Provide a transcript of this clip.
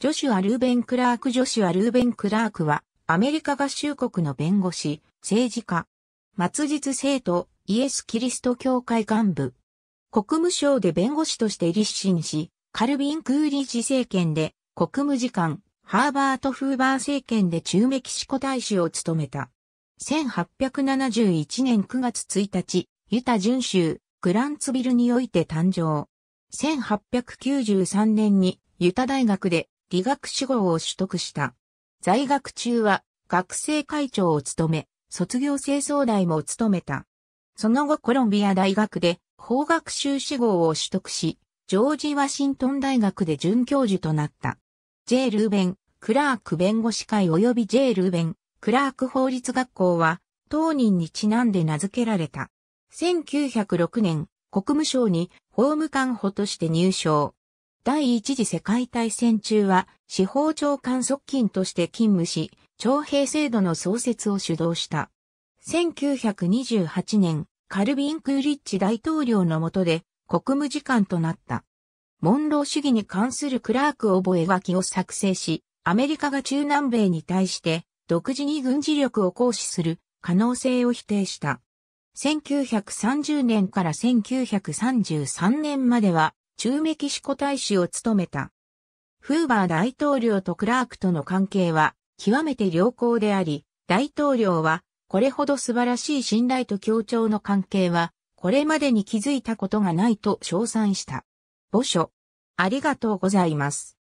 ジョシュア・ルーベン・クラーク・ジョシュア・ルーベン・クラークは、アメリカ合衆国の弁護士、政治家、末日生徒、イエス・キリスト教会幹部。国務省で弁護士として立身し、カルビン・クーリージ政権で国務次官、ハーバート・フーバー政権で中メキシコ大使を務めた。1871年9月1日、ユタ準州、グランツビルにおいて誕生。1893年にユタ大学で理学士号を取得した。在学中は学生会長を務め、卒業生総代も務めた。その後コロンビア大学で法学修士号を取得し、ジョージ・ワシントン大学で准教授となった。J. ルーベン、クラーク弁護士会及び J. ルーベン、クラーク法律学校は当人にちなんで名付けられた。1906年、国務省に法務官補として入省。第一次世界大戦中は司法長官側近として勤務し、徴兵制度の創設を主導した。1928年、カルビン・クーリッチ大統領の下で国務次官となった。モンロー主義に関するクラーク覚書を作成し、アメリカが中南米に対して独自に軍事力を行使する可能性を否定した。1930年から1933年までは中メキシコ大使を務めた。フーバー大統領とクラークとの関係は極めて良好であり、大統領はこれほど素晴らしい信頼と協調の関係はこれまでに気づいたことがないと称賛した。墓所。ありがとうございます。